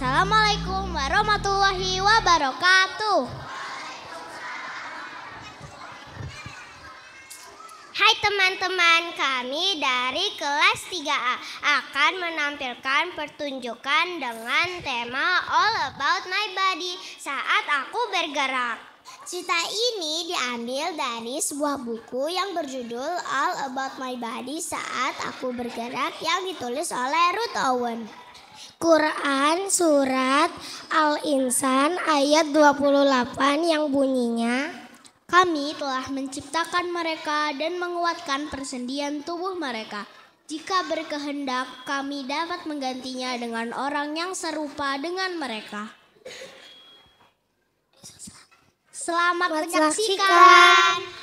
Assalamualaikum warahmatullahi wabarakatuh. Hai teman-teman, kami dari kelas 3A akan menampilkan pertunjukan dengan tema All About My Body saat aku bergerak. Cerita ini diambil dari sebuah buku yang berjudul All About My Body saat aku bergerak yang ditulis oleh Ruth Owen. Quran surat Al-Insan ayat 28 yang bunyinya Kami telah menciptakan mereka dan menguatkan persendian tubuh mereka. Jika berkehendak, kami dapat menggantinya dengan orang yang serupa dengan mereka. Selamat menyaksikan.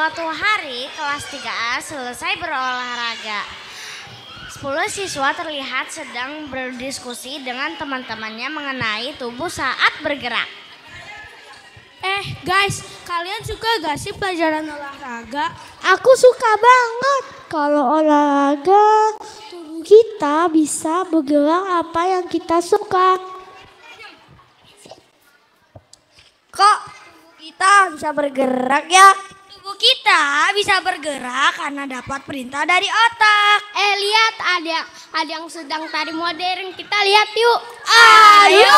Suatu hari kelas 3A selesai berolahraga. 10 siswa terlihat sedang berdiskusi dengan teman-temannya mengenai tubuh saat bergerak. Eh guys, kalian suka gak sih pelajaran olahraga? Aku suka banget kalau olahraga tubuh kita bisa bergerak apa yang kita suka. Kok kita bisa bergerak ya? Kita bisa bergerak karena dapat perintah dari otak. Eh lihat ada ada yang sedang tari modern. Kita lihat yuk. Ayo!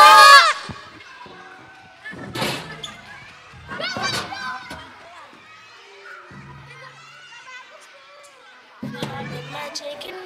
Come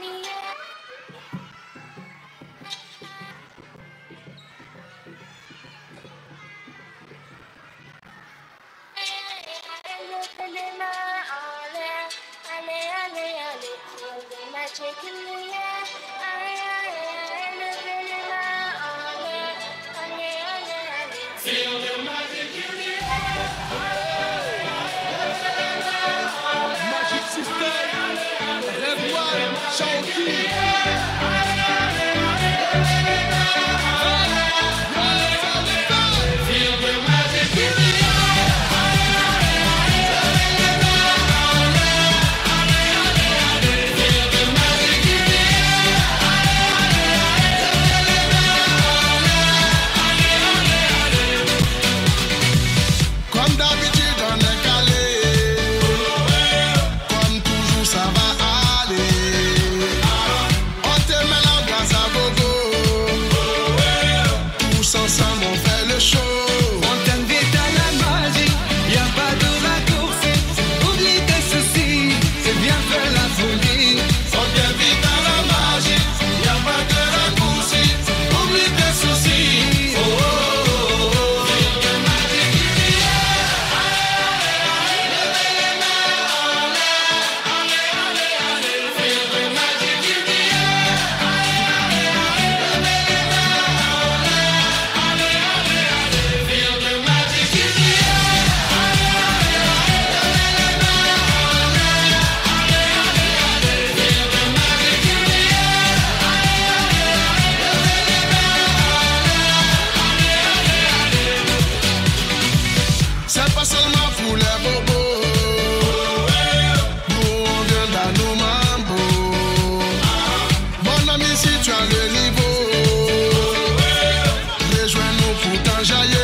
então já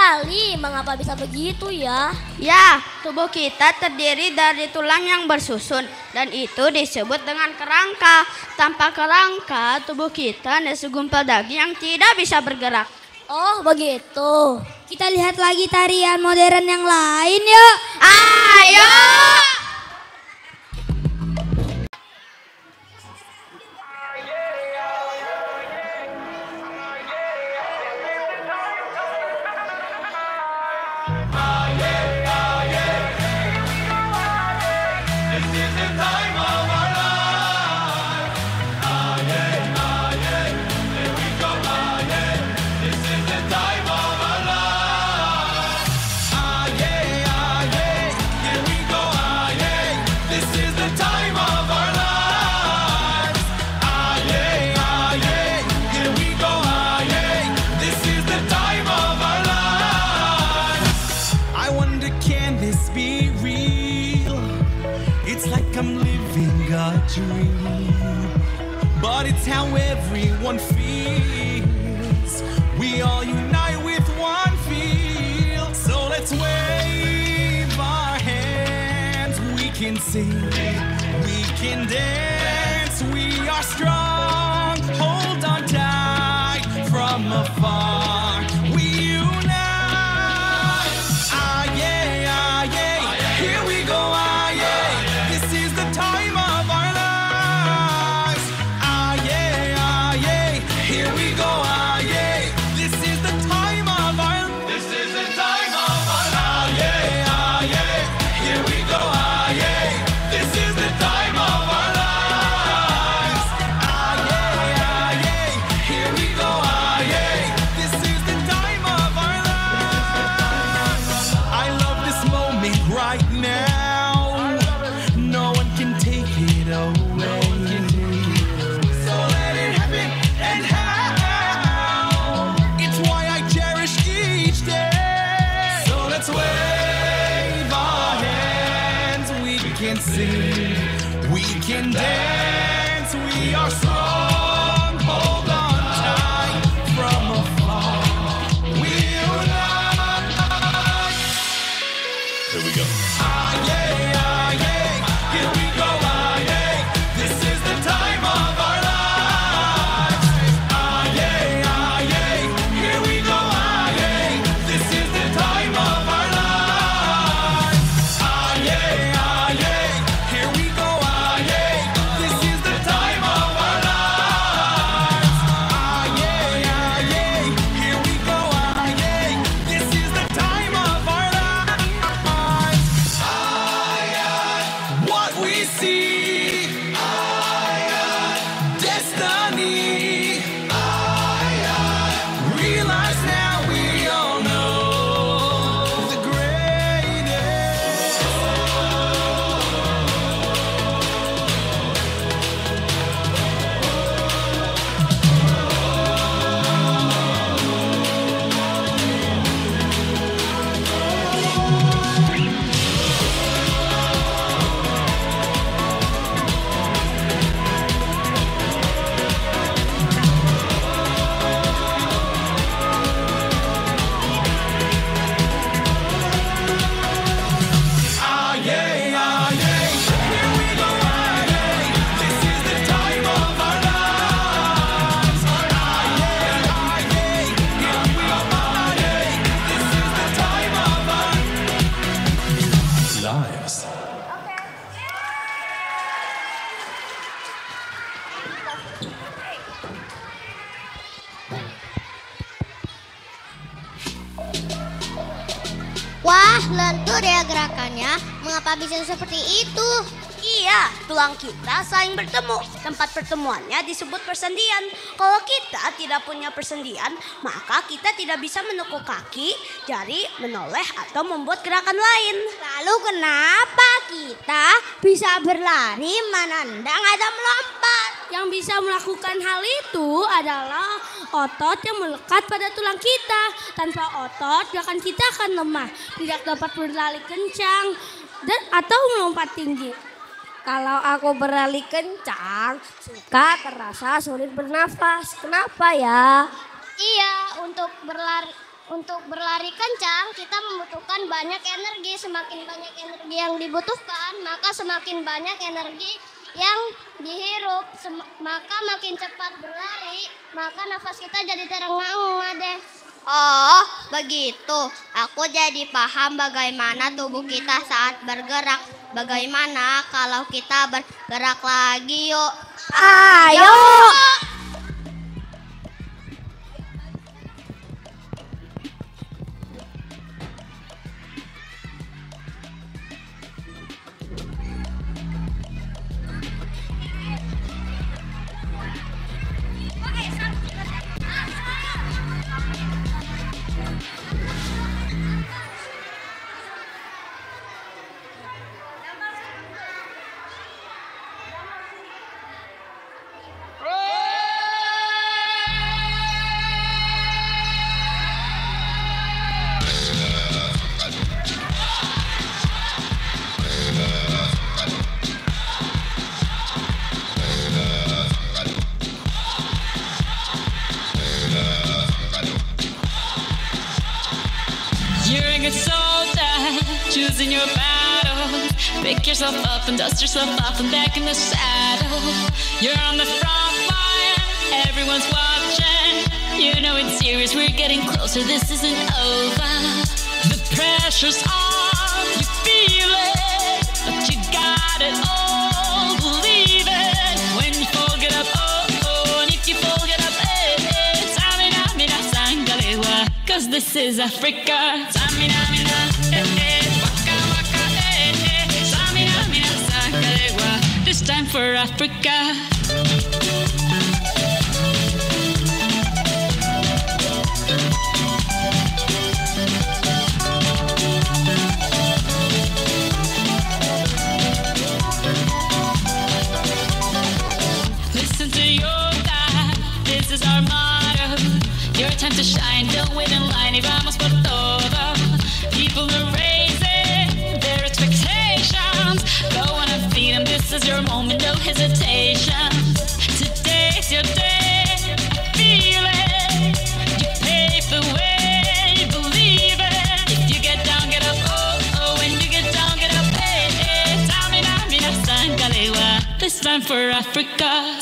sekali, mengapa bisa begitu ya? Ya, tubuh kita terdiri dari tulang yang bersusun dan itu disebut dengan kerangka. Tanpa kerangka, tubuh kita ada segumpal daging yang tidak bisa bergerak. Oh, begitu. Kita lihat lagi tarian modern yang lain yuk. Ayo! A dream, but it's how everyone feels. We all unite with one feel, so let's wave our hands. We can sing, we can dance, we are strong. Hold on tight from afar. Sing, we can dance. Mengapa bisa seperti itu? Iya, tulang kita saling bertemu. Tempat pertemuannya disebut persendian. Kalau kita tidak punya persendian, maka kita tidak bisa menekuk kaki, jari, menoleh, atau membuat gerakan lain. Lalu kenapa kita bisa berlari menendang atau melompat? Yang bisa melakukan hal itu adalah otot yang melekat pada tulang kita. Tanpa otot, gerakan kita akan lemah, tidak dapat berlari kencang dan atau melompat tinggi. Kalau aku berlari kencang, suka terasa sulit bernafas. Kenapa ya? Iya, untuk berlari untuk berlari kencang kita membutuhkan banyak energi. Semakin banyak energi yang dibutuhkan, maka semakin banyak energi yang dihirup. Sem- maka makin cepat berlari, maka nafas kita jadi terengah-engah deh. Oh, begitu. Aku jadi paham bagaimana tubuh kita saat bergerak. Bagaimana kalau kita bergerak lagi yuk? Ayo. You're choosing your battles. Pick yourself up and dust yourself off and back in the saddle. You're on the front line, everyone's watching. You know it's serious, we're getting closer, this isn't over. The pressure's on, you feel it, but you got it all, believe it. When you fall, get up, oh, oh, and if you fall, get up, eh, eh. Samina, mina, sangalewa, this is Africa. Samina, mina, eh, eh. For Africa. Listen to your this is our motto. Your time to shine, don't wait in line, y vamos por for Africa.